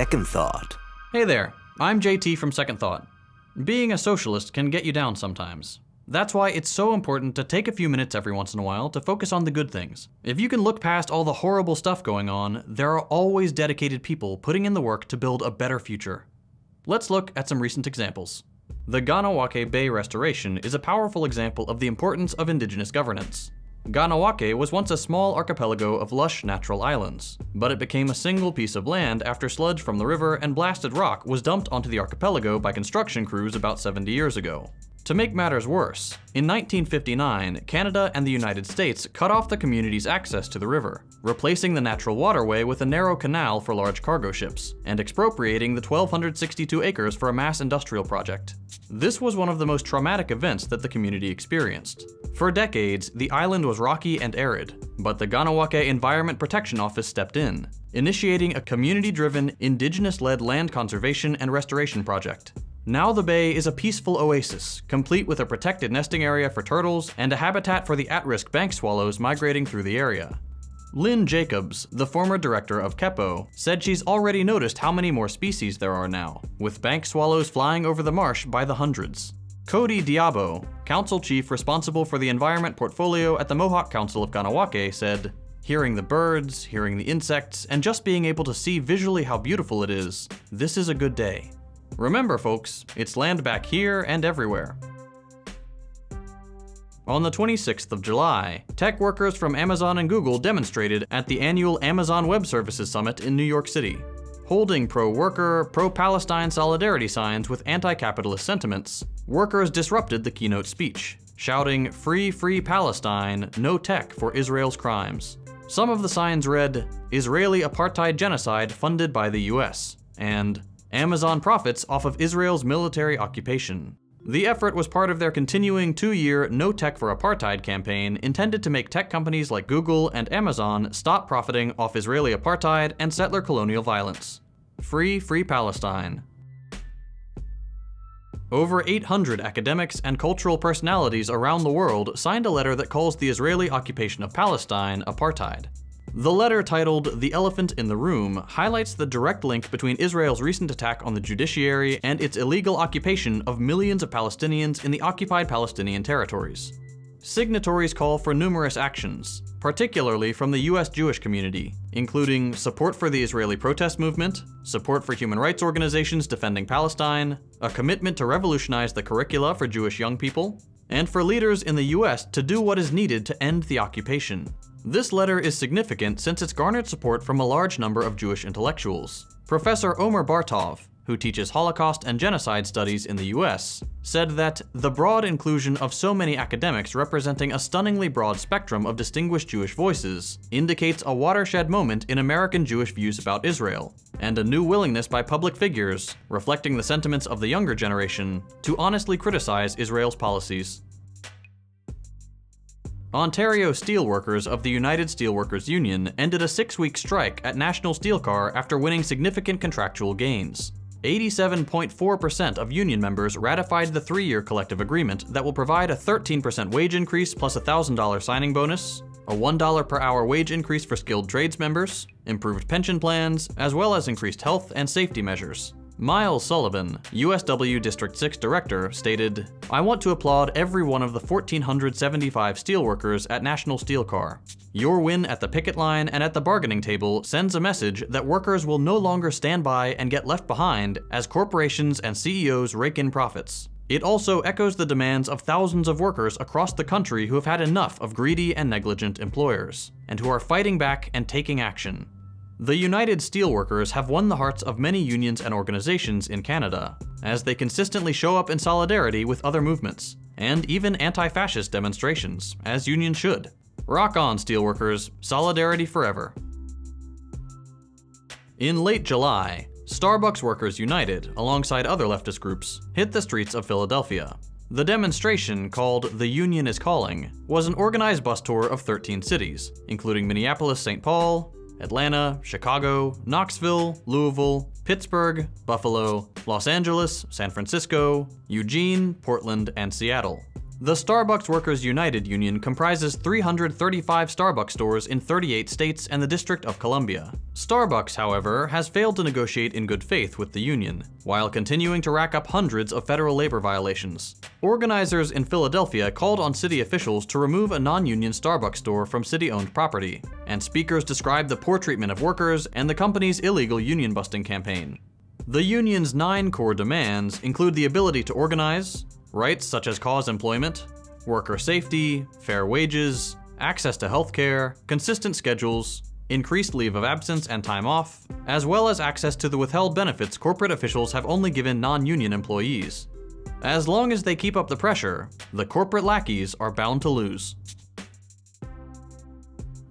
Second Thought. Hey there, I'm JT from Second Thought. Being a socialist can get you down sometimes. That's why it's so important to take a few minutes every once in a while to focus on the good things. If you can look past all the horrible stuff going on, there are always dedicated people putting in the work to build a better future. Let's look at some recent examples. The Kahnawake Bay restoration is a powerful example of the importance of indigenous governance. Kahnawake was once a small archipelago of lush natural islands, but it became a single piece of land after sludge from the river and blasted rock was dumped onto the archipelago by construction crews about 70 years ago. To make matters worse, in 1959, Canada and the United States cut off the community's access to the river, replacing the natural waterway with a narrow canal for large cargo ships, and expropriating the 1,262 acres for a mass industrial project. This was one of the most traumatic events that the community experienced. For decades, the island was rocky and arid, but the Kahnawake Environment Protection Office stepped in, initiating a community-driven, indigenous-led land conservation and restoration project. Now the bay is a peaceful oasis, complete with a protected nesting area for turtles and a habitat for the at-risk bank swallows migrating through the area. Lynn Jacobs, the former director of KEPO, said she's already noticed how many more species there are now, with bank swallows flying over the marsh by the hundreds. Cody Diabo, council chief responsible for the environment portfolio at the Mohawk Council of Kahnawake, said, Hearing the birds, hearing the insects, and just being able to see visually how beautiful it is, this is a good day. Remember folks, it's land back here and everywhere. On the 26th of July, tech workers from Amazon and Google demonstrated at the annual Amazon Web Services Summit in New York City. Holding pro-worker, pro-Palestine solidarity signs with anti-capitalist sentiments, workers disrupted the keynote speech, shouting, Free, free Palestine, no tech for Israel's crimes. Some of the signs read, Israeli apartheid genocide funded by the US, and Amazon profits off of Israel's military occupation. The effort was part of their continuing two-year No Tech for Apartheid campaign intended to make tech companies like Google and Amazon stop profiting off Israeli apartheid and settler colonial violence. Free, free Palestine. Over 800 academics and cultural personalities around the world signed a letter that calls the Israeli occupation of Palestine apartheid. The letter titled The Elephant in the Room highlights the direct link between Israel's recent attack on the judiciary and its illegal occupation of millions of Palestinians in the occupied Palestinian territories. Signatories call for numerous actions, particularly from the US Jewish community, including support for the Israeli protest movement, support for human rights organizations defending Palestine, a commitment to revolutionize the curricula for Jewish young people, and for leaders in the US to do what is needed to end the occupation. This letter is significant since it's garnered support from a large number of Jewish intellectuals. Professor Omer Bartov, who teaches Holocaust and genocide studies in the US, said that the broad inclusion of so many academics representing a stunningly broad spectrum of distinguished Jewish voices indicates a watershed moment in American Jewish views about Israel, and a new willingness by public figures, reflecting the sentiments of the younger generation, to honestly criticize Israel's policies. Ontario steelworkers of the United Steelworkers Union ended a six-week strike at National Steel Car after winning significant contractual gains. 87.4% of union members ratified the three-year collective agreement that will provide a 13% wage increase plus a $1,000 signing bonus, a $1 per hour wage increase for skilled trades members, improved pension plans, as well as increased health and safety measures. Myles Sullivan, USW District 6 Director, stated, I want to applaud every one of the 1,475 steelworkers at National Steel Car. Your win at the picket line and at the bargaining table sends a message that workers will no longer stand by and get left behind as corporations and CEOs rake in profits. It also echoes the demands of thousands of workers across the country who have had enough of greedy and negligent employers, and who are fighting back and taking action. The United Steelworkers have won the hearts of many unions and organizations in Canada, as they consistently show up in solidarity with other movements, and even anti-fascist demonstrations, as unions should. Rock on, Steelworkers, solidarity forever. In late July, Starbucks Workers United, alongside other leftist groups, hit the streets of Philadelphia. The demonstration, called The Union is Calling, was an organized bus tour of 13 cities, including Minneapolis, St. Paul, Atlanta, Chicago, Knoxville, Louisville, Pittsburgh, Buffalo, Los Angeles, San Francisco, Eugene, Portland, and Seattle. The Starbucks Workers United Union comprises 335 Starbucks stores in 38 states and the District of Columbia. Starbucks, however, has failed to negotiate in good faith with the union, while continuing to rack up hundreds of federal labor violations. Organizers in Philadelphia called on city officials to remove a non-union Starbucks store from city-owned property, and speakers described the poor treatment of workers and the company's illegal union busting campaign. The union's nine core demands include the ability to organize, Rights such as cause employment, worker safety, fair wages, access to healthcare, consistent schedules, increased leave of absence and time off, as well as access to the withheld benefits corporate officials have only given non-union employees. As long as they keep up the pressure, the corporate lackeys are bound to lose.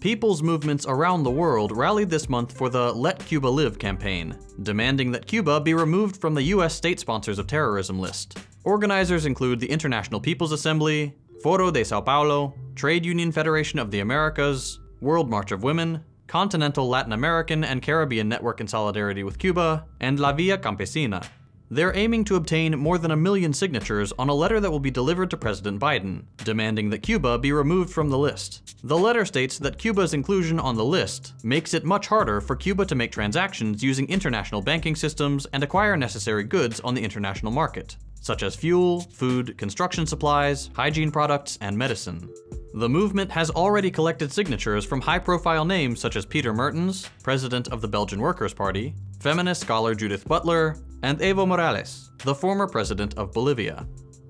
People's movements around the world rallied this month for the Let Cuba Live campaign, demanding that Cuba be removed from the US state sponsors of terrorism list. Organizers include the International People's Assembly, Foro de Sao Paulo, Trade Union Federation of the Americas, World March of Women, Continental Latin American and Caribbean Network in Solidarity with Cuba, and La Via Campesina. They're aiming to obtain more than a million signatures on a letter that will be delivered to President Biden, demanding that Cuba be removed from the list. The letter states that Cuba's inclusion on the list makes it much harder for Cuba to make transactions using international banking systems and acquire necessary goods on the international market such as fuel, food, construction supplies, hygiene products, and medicine. The movement has already collected signatures from high-profile names such as Peter Mertens, president of the Belgian Workers' Party, feminist scholar Judith Butler, and Evo Morales, the former president of Bolivia.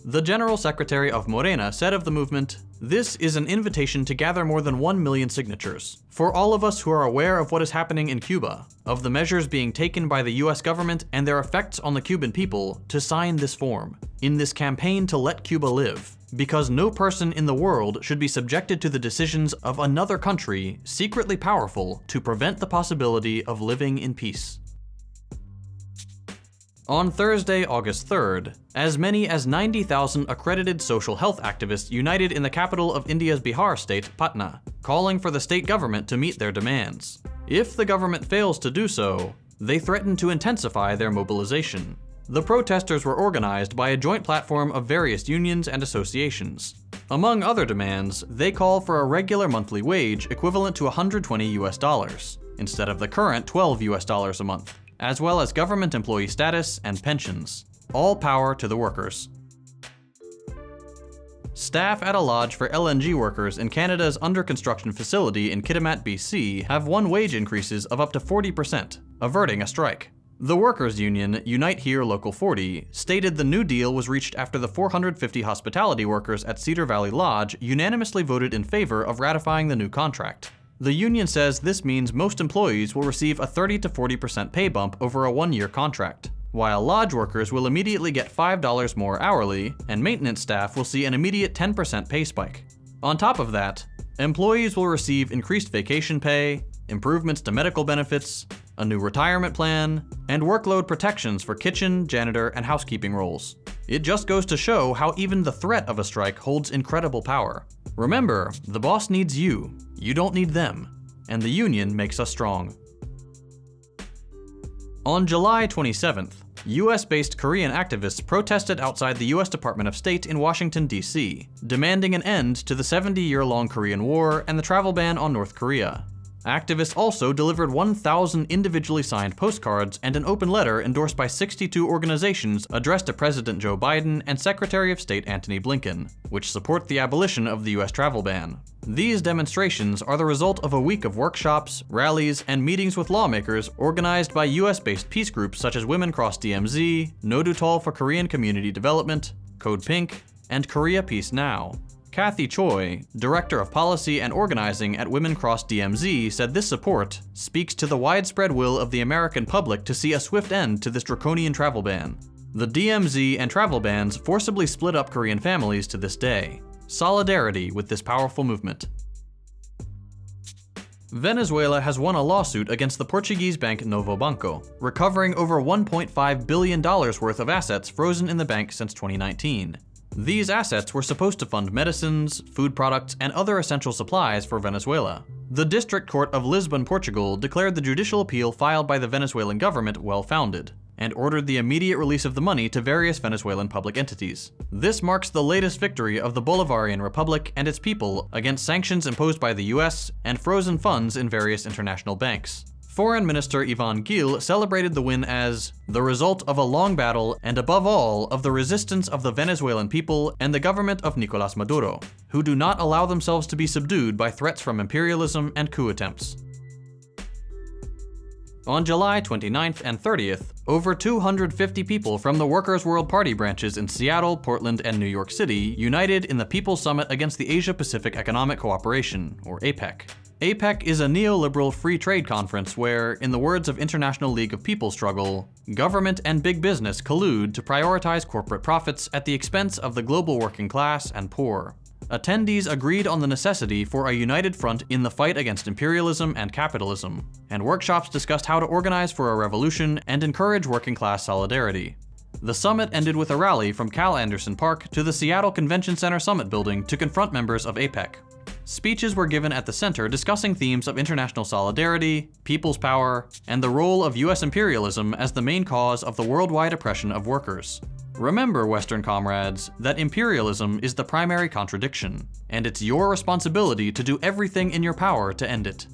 The General Secretary of Morena said of the movement, This is an invitation to gather more than 1 million signatures. For all of us who are aware of what is happening in Cuba, of the measures being taken by the US government and their effects on the Cuban people, to sign this form, in this campaign to let Cuba live. Because no person in the world should be subjected to the decisions of another country secretly powerful to prevent the possibility of living in peace. On Thursday, August 3rd, as many as 90,000 accredited social health activists united in the capital of India's Bihar state, Patna, calling for the state government to meet their demands. If the government fails to do so, they threaten to intensify their mobilization. The protesters were organized by a joint platform of various unions and associations. Among other demands, they call for a regular monthly wage equivalent to 120 US dollars, instead of the current 12 US dollars a month as well as government employee status and pensions. All power to the workers. Staff at a lodge for LNG workers in Canada's under construction facility in Kitimat, BC have won wage increases of up to 40%, averting a strike. The workers' union, Unite Here Local 40, stated the new deal was reached after the 450 hospitality workers at Cedar Valley Lodge unanimously voted in favor of ratifying the new contract. The union says this means most employees will receive a 30 to 40% pay bump over a one-year contract, while lodge workers will immediately get $5 more hourly, and maintenance staff will see an immediate 10% pay spike. On top of that, employees will receive increased vacation pay, improvements to medical benefits, a new retirement plan, and workload protections for kitchen, janitor, and housekeeping roles. It just goes to show how even the threat of a strike holds incredible power. Remember, the boss needs you, you don't need them, and the union makes us strong. On July 27th, US-based Korean activists protested outside the US Department of State in Washington, D.C., demanding an end to the 70-year-long Korean War and the travel ban on North Korea. Activists also delivered 1,000 individually signed postcards and an open letter endorsed by 62 organizations addressed to President Joe Biden and Secretary of State Antony Blinken, which support the abolition of the US travel ban. These demonstrations are the result of a week of workshops, rallies, and meetings with lawmakers organized by US-based peace groups such as Women Cross DMZ, Nodutdol for Korean Community Development, Code Pink, and Korea Peace Now. Kathy Choi, Director of Policy and Organizing at Women Cross DMZ, said this support speaks to the widespread will of the American public to see a swift end to this draconian travel ban. The DMZ and travel bans forcibly split up Korean families to this day. Solidarity with this powerful movement. Venezuela has won a lawsuit against the Portuguese bank Novo Banco, recovering over $1.5 billion worth of assets frozen in the bank since 2019. These assets were supposed to fund medicines, food products, and other essential supplies for Venezuela. The District Court of Lisbon, Portugal declared the judicial appeal filed by the Venezuelan government well-founded. and ordered the immediate release of the money to various Venezuelan public entities. This marks the latest victory of the Bolivarian Republic and its people against sanctions imposed by the US and frozen funds in various international banks. Foreign Minister Ivan Gil celebrated the win as the result of a long battle and above all of the resistance of the Venezuelan people and the government of Nicolas Maduro, who do not allow themselves to be subdued by threats from imperialism and coup attempts. On July 29th and 30th, over 250 people from the Workers' World Party branches in Seattle, Portland, and New York City united in the People's Summit against the Asia Pacific Economic Cooperation, or APEC. APEC is a neoliberal free trade conference where, in the words of International League of People Struggle, government and big business collude to prioritize corporate profits at the expense of the global working class and poor. Attendees agreed on the necessity for a united front in the fight against imperialism and capitalism, and workshops discussed how to organize for a revolution and encourage working class solidarity. The summit ended with a rally from Cal Anderson Park to the Seattle Convention Center Summit building to confront members of APEC. Speeches were given at the center discussing themes of international solidarity, people's power, and the role of US imperialism as the main cause of the worldwide oppression of workers. Remember, Western comrades, that imperialism is the primary contradiction, and it's your responsibility to do everything in your power to end it.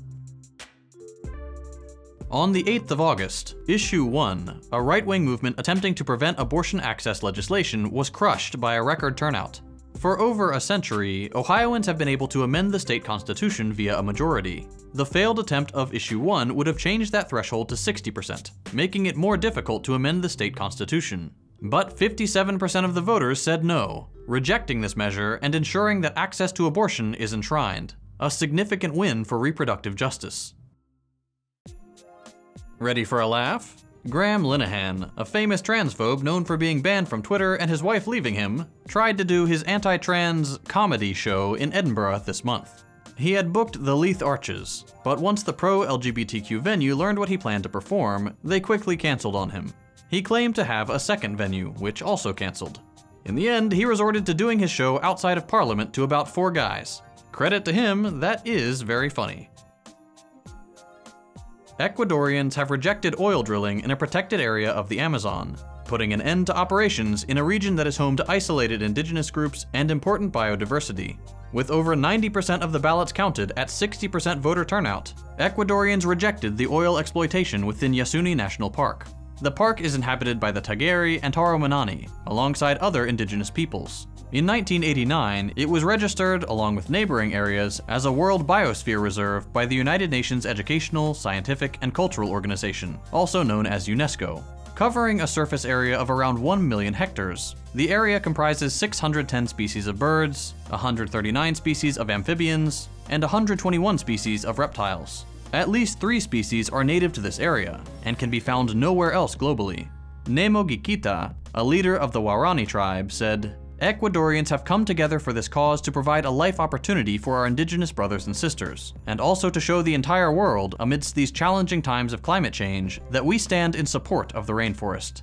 On the 8th of August, Issue 1, a right-wing movement attempting to prevent abortion access legislation, was crushed by a record turnout. For over a century, Ohioans have been able to amend the state constitution via a majority. The failed attempt of Issue 1 would have changed that threshold to 60%, making it more difficult to amend the state constitution. But 57% of the voters said no, rejecting this measure and ensuring that access to abortion is enshrined, a significant win for reproductive justice. Ready for a laugh? Graham Linehan, a famous transphobe known for being banned from Twitter and his wife leaving him, tried to do his anti-trans comedy show in Edinburgh this month. He had booked the Leith Arches, but once the pro-LGBTQ venue learned what he planned to perform, they quickly cancelled on him. He claimed to have a second venue, which also cancelled. In the end, he resorted to doing his show outside of Parliament to about four guys. Credit to him, that is very funny. Ecuadorians have rejected oil drilling in a protected area of the Amazon, putting an end to operations in a region that is home to isolated indigenous groups and important biodiversity. With over 90% of the ballots counted at 60% voter turnout, Ecuadorians rejected the oil exploitation within Yasuni National Park. The park is inhabited by the Tagaeri and Taromenane, alongside other indigenous peoples. In 1989, it was registered, along with neighboring areas, as a World Biosphere Reserve by the United Nations Educational, Scientific, and Cultural Organization, also known as UNESCO. Covering a surface area of around 1 million hectares, the area comprises 610 species of birds, 139 species of amphibians, and 121 species of reptiles. At least three species are native to this area, and can be found nowhere else globally. Nemo Gikita, a leader of the Waorani tribe, said, Ecuadorians have come together for this cause to provide a life opportunity for our indigenous brothers and sisters, and also to show the entire world, amidst these challenging times of climate change, that we stand in support of the rainforest.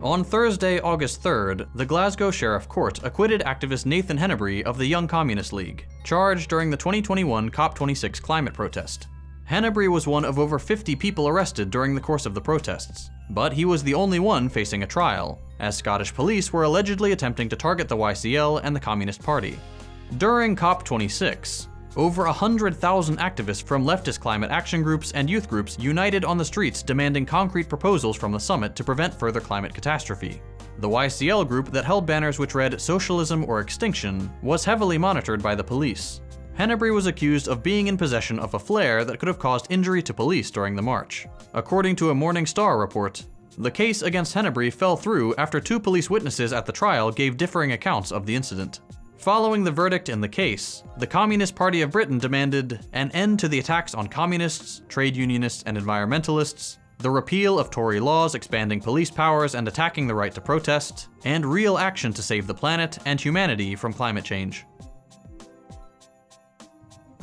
On Thursday, August 3rd, the Glasgow Sheriff Court acquitted activist Nathan Hennebrey of the Young Communist League, charged during the 2021 COP26 climate protest. Hennebrey was one of over 50 people arrested during the course of the protests, but he was the only one facing a trial, as Scottish police were allegedly attempting to target the YCL and the Communist Party. During COP26, over 100,000 activists from leftist climate action groups and youth groups united on the streets demanding concrete proposals from the summit to prevent further climate catastrophe. The YCL group that held banners which read socialism or extinction was heavily monitored by the police. Hennebrey was accused of being in possession of a flare that could have caused injury to police during the march. According to a Morning Star report, the case against Hennebrey fell through after two police witnesses at the trial gave differing accounts of the incident. Following the verdict in the case, the Communist Party of Britain demanded an end to the attacks on communists, trade unionists, and environmentalists, the repeal of Tory laws expanding police powers and attacking the right to protest, and real action to save the planet and humanity from climate change.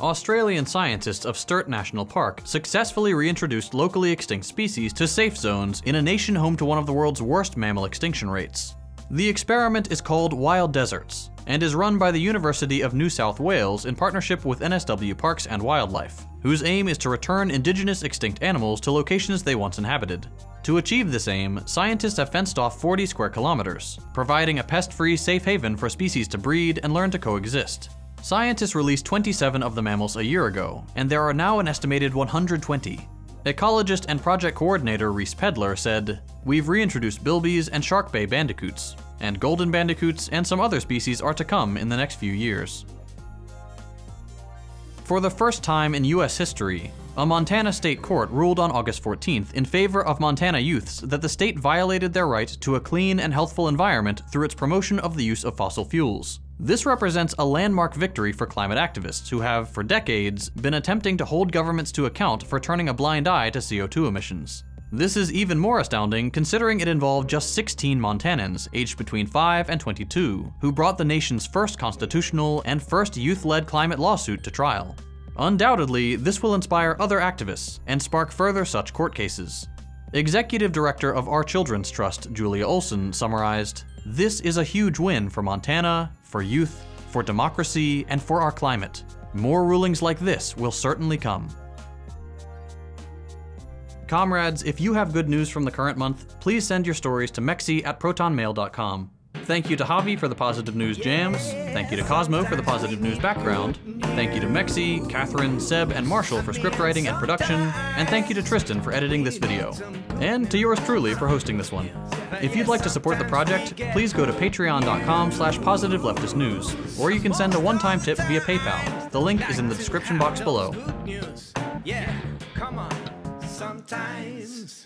Australian scientists of Sturt National Park successfully reintroduced locally extinct species to safe zones in a nation home to one of the world's worst mammal extinction rates. The experiment is called Wild Deserts, and is run by the University of New South Wales in partnership with NSW Parks and Wildlife, whose aim is to return indigenous extinct animals to locations they once inhabited. To achieve this aim, scientists have fenced off 40 square kilometers, providing a pest-free safe haven for species to breed and learn to coexist. Scientists released 27 of the mammals a year ago, and there are now an estimated 120. Ecologist and project coordinator Reece Pedler said, We've reintroduced bilbies and shark bay bandicoots, and golden bandicoots and some other species are to come in the next few years. For the first time in US history, a Montana state court ruled on August 14th in favor of Montana youths that the state violated their right to a clean and healthful environment through its promotion of the use of fossil fuels. This represents a landmark victory for climate activists who have, for decades, been attempting to hold governments to account for turning a blind eye to CO2 emissions. This is even more astounding considering it involved just 16 Montanans, aged between 5 and 22, who brought the nation's first constitutional and first youth-led climate lawsuit to trial. Undoubtedly, this will inspire other activists and spark further such court cases. Executive Director of Our Children's Trust, Julia Olson, summarized, This is a huge win for Montana, for youth, for democracy, and for our climate. More rulings like this will certainly come. Comrades, if you have good news from the current month, please send your stories to mexie at protonmail.com. Thank you to Javi for the positive news jams. Thank you to Cosmo for the positive news background. Thank you to Mexie, Kathrin, Seb, and Marshall for scriptwriting and production. And thank you to Tristan for editing this video. And to yours truly for hosting this one. If you'd like to support the project, please go to patreon.com slash positive leftist news, or you can send a one-time tip via PayPal. The link is in the description box below. Yeah, come on. Sometimes